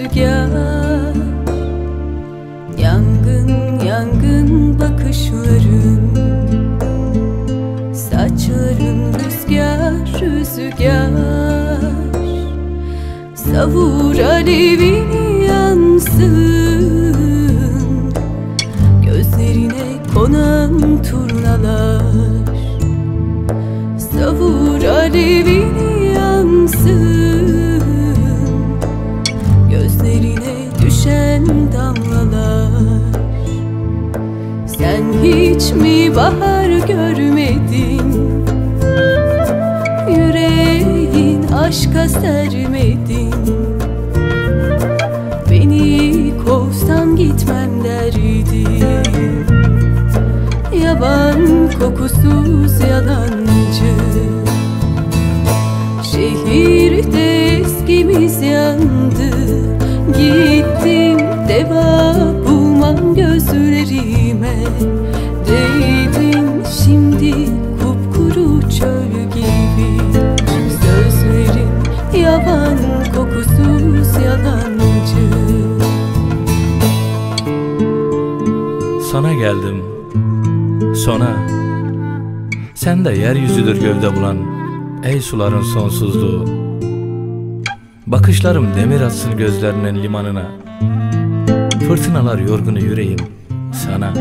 rüzgar. Yangın yangın bakışların Saçların rüzgar rüzgar. Savur alevini yansın Gözlerine konan turnalar. Savur alevini Sen hiç mi bahar görmedin? Yüreğin aşka sermedin? Beni kovsan gitmem derdim Yaban kokusuz yalancı. Şehirde eskimiz yandı. Gittim deva Sana geldim. Sona. Sen de yeryüzüdür gövde bulan Ey suların sonsuzluğu. Bakışlarım demir atsın gözlerinin limanına. Fırtınalar yorgunu yüreğim sana.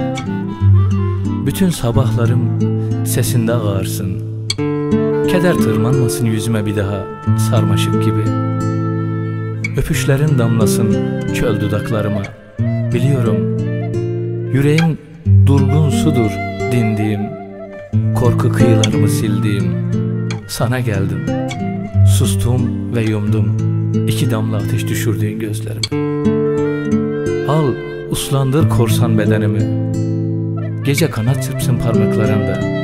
Bütün sabahlarım sesinde ağarsın. Keder tırmanmasın yüzüme bir daha sarmaşık gibi. Öpüşlerin damlasın çöl dudaklarıma. Biliyorum Yüreğim durgun sudur dindiğim Korku kıyılarımı sildiğim. Sana geldim Sustum ve yumdum iki damla ateş düşürdüğün gözlerimi. Al uslandır korsan bedenimi. Gece kanat çırpsın parmaklarında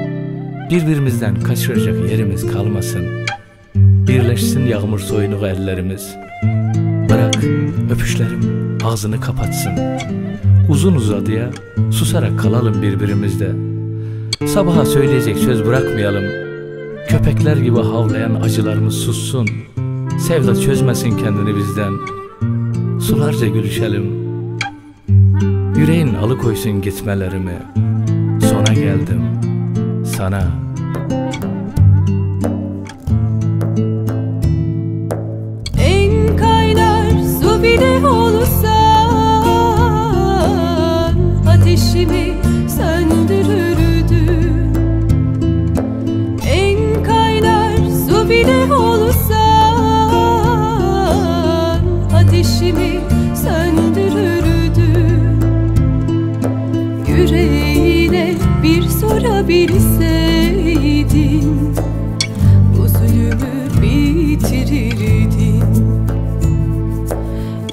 Birbirimizden kaçıracak yerimiz kalmasın. Birleşsin yağmur soyunuğu ellerimiz öpüşlerim ağzını kapatsın. Uzun uzadıya susarak kalalım birbirimizde. Sabaha söyleyecek söz bırakmayalım. Köpekler gibi havlayan acılarımız sussun. Sevda çözmesin kendini bizden. Sularca gülüşelim. Yüreğin alıkoysun gitmelerimi. Sona geldim. Sana sorabilseydin Bu zulümü bitirirdin.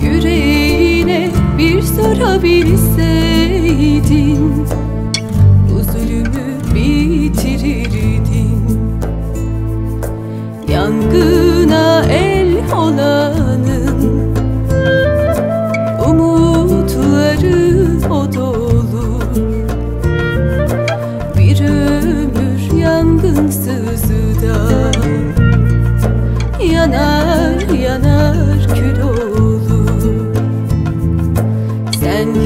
Yüreğine bir sorabilseydin Bu zulümü bitirirdin. Yangına el olanın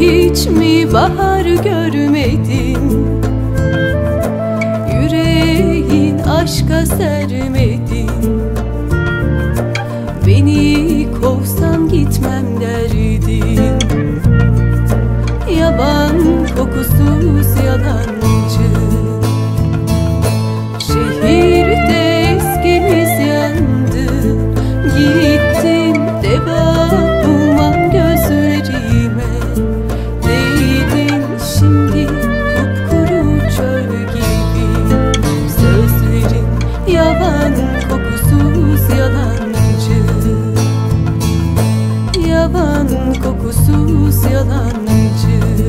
hiç mi bahar görmedin? Yüreğin aşka sermedin? Beni kovsan gitmem derdin. Yaban kokusuz yalancı Yaban kokusuz yalancı